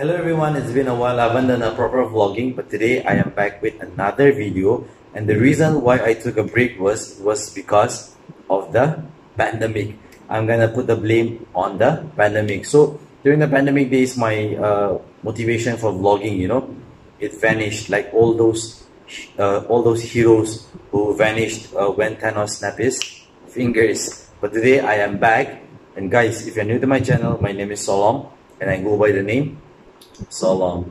Hello everyone, it's been a while. I haven't done a proper vlogging, but today I am back with another video. And the reason why I took a break was was because of the pandemic. I'm gonna put the blame on the pandemic. So during the pandemic days, my uh, motivation for vlogging, you know, it vanished. Like all those uh, all those heroes who vanished uh, when Thanos snapped his fingers. But today I am back. And guys, if you're new to my channel, my name is Solom, and I go by the name Solom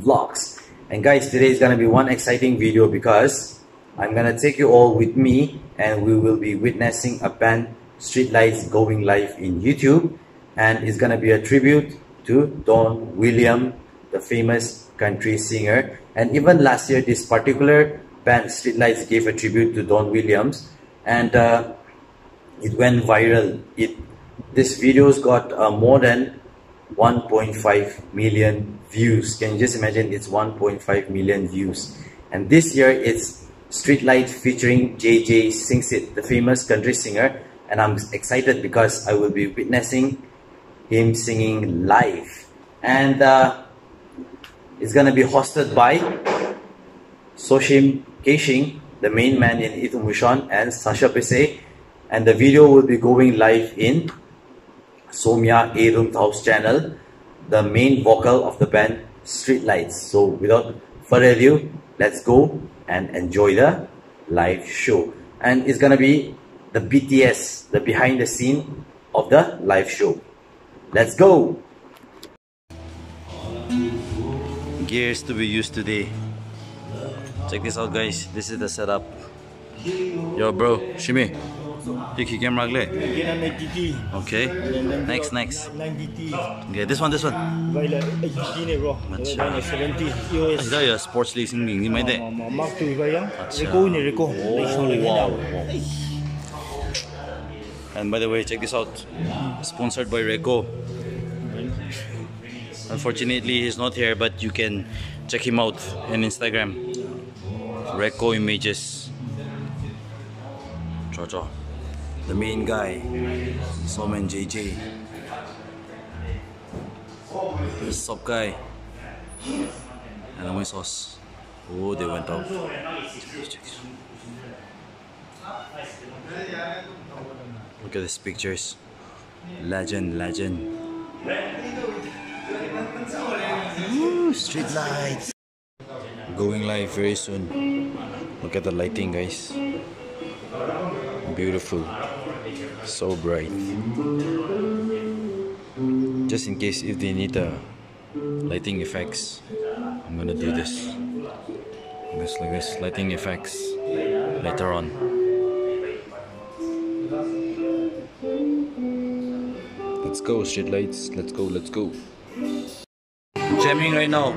Vlogs. And guys, today is gonna be one exciting video because I'm gonna take you all with me and we will be witnessing a band Streetlights going live in YouTube and it's gonna be a tribute to Don William, the famous country singer. And even last year, this particular band Streetlights gave a tribute to Don Williams and uh, it went viral. It this video's got uh, more than 1.5 million views. Can you just imagine it's 1.5 million views? And this year it's Streetlight featuring Jajai Singsit, the famous country singer. And I'm excited because I will be witnessing him singing live. And uh, it's gonna be hosted by Soshim Keishing, the main man in Itumushon, and Sasha Pese. And the video will be going live in Somaya Rumthao's channel, the main vocal of the band Streetlights. So without further ado, let's go and enjoy the live show. And it's gonna be the BTS, the behind the scene of the live show. Let's go! Gears to be used today. Check this out guys, this is the setup. Yo bro, Shimi. You Yuki game ragle. Okay. Next, next. Okay, this one, this one. Acha. Is that your sports leasing thing? You made it. Mark to Ivaya. Rico ni Rico. And by the way, check this out. Sponsored by Reco. Unfortunately, he's not here, but you can check him out on Instagram. Reco Images. 找找。The main guy, Soman JJ. The sub guy. And my sauce. Oh, they went off. Look at these pictures. Legend, legend. Woo, street lights. Going live very soon. Look at the lighting, guys. Beautiful. So bright. Just in case if they need the lighting effects, I'm gonna do this. This like this, lighting effects later on. Let's go, street lights. Let's go, let's go. Jamming right now.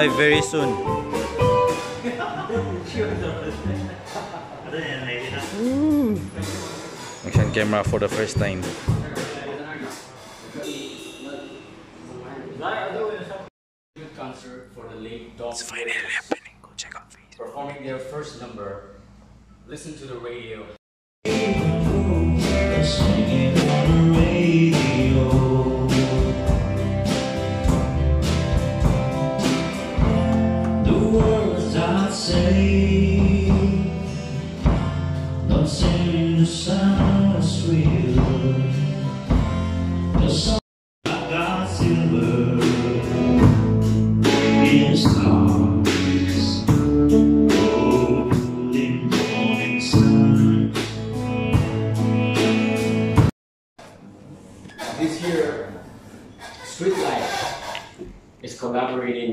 Live very soon. Action camera for the first time. concert for the late Dog It's finally happening. Go check out Facebook. performing their first number. Listen to the radio.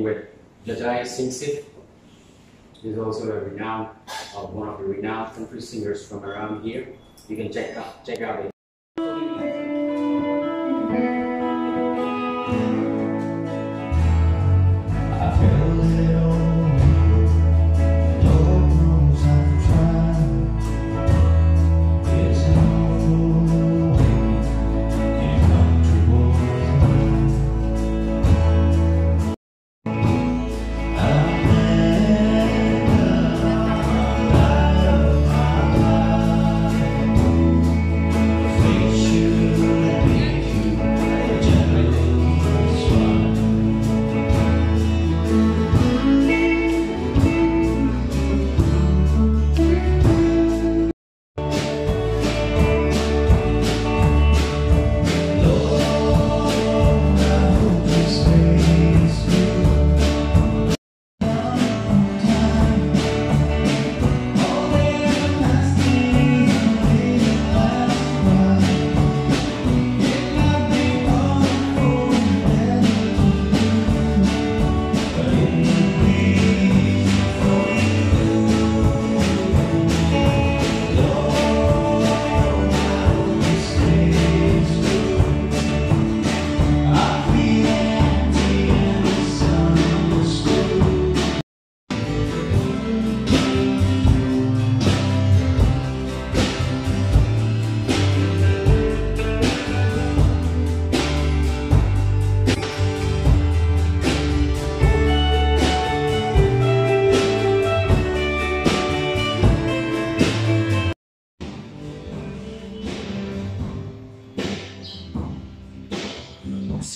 With Jajai Singsit. He's also a renowned, uh, one of the renowned country singers from around here. You can check out check out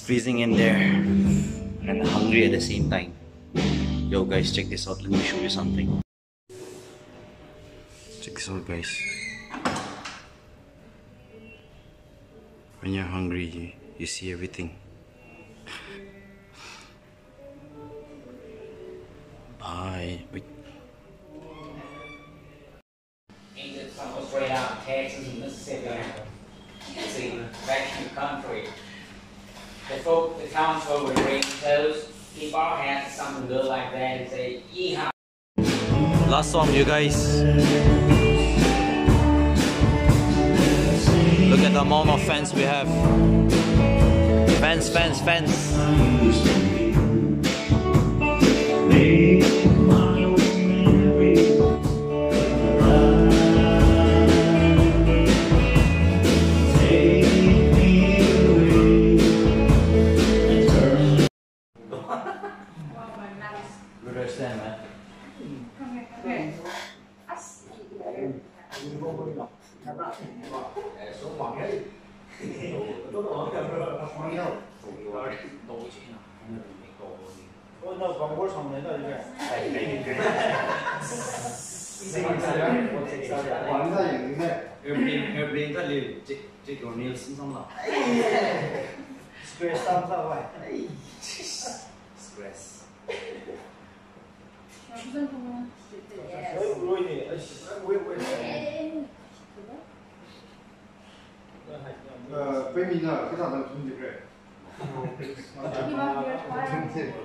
freezing in there and hungry at the same time. Yo guys, check this out. Let me show you something. Check this out guys. When you're hungry, you, you see everything. Bye. Wait. Texas and Mississippi. Country. The folk, the townsfolk would ring toes, keep our hats, something good like that, and say, yeehaw. Last song, you guys. Look at the amount of fans we have. Fans, fans, fans. 都都老干部了，他黄油，黄油二十多块钱啊，黄油没高过你。我那光棍上门了，就是。哎，给你给你。黄的，二边二边这里这这个你身上了。哎呀，这上上外，哎，这是。Stress。我不认。我不认同。我不认。Uh, pe mine, cât am dat un de greu.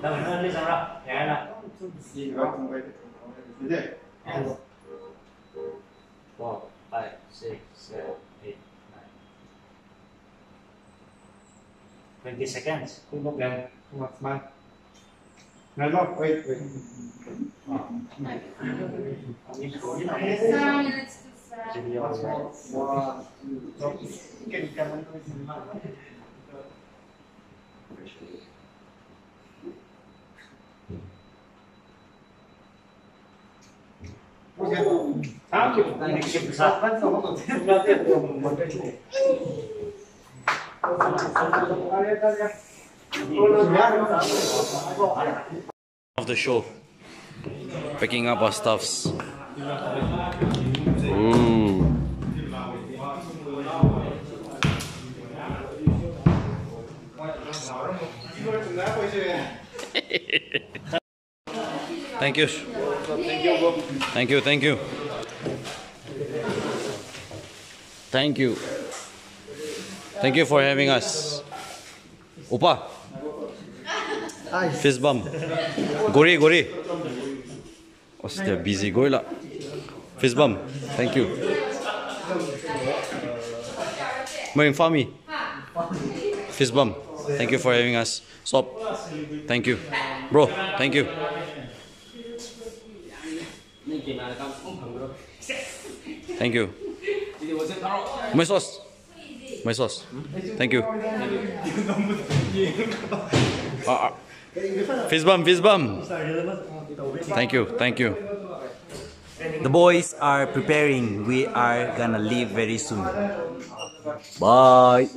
Da, nu ne seconds. Of the show. Picking up our stuffs. Ooh. Thank you. Thank you, thank you. Thank you. Thank you for having us. Opa. Fist bump. Gori, Gori. Oh, they're busy. Go la. Fist bump. Thank you. Maring Fami. Fist bump. Thank you for having us. Stop. Thank you. Bro, thank you. Thank you. My sauce. My sauce. Thank you. Ah, ah. Fist bump, fist bump. Thank you, thank you. The boys are preparing. We are gonna leave very soon. Bye.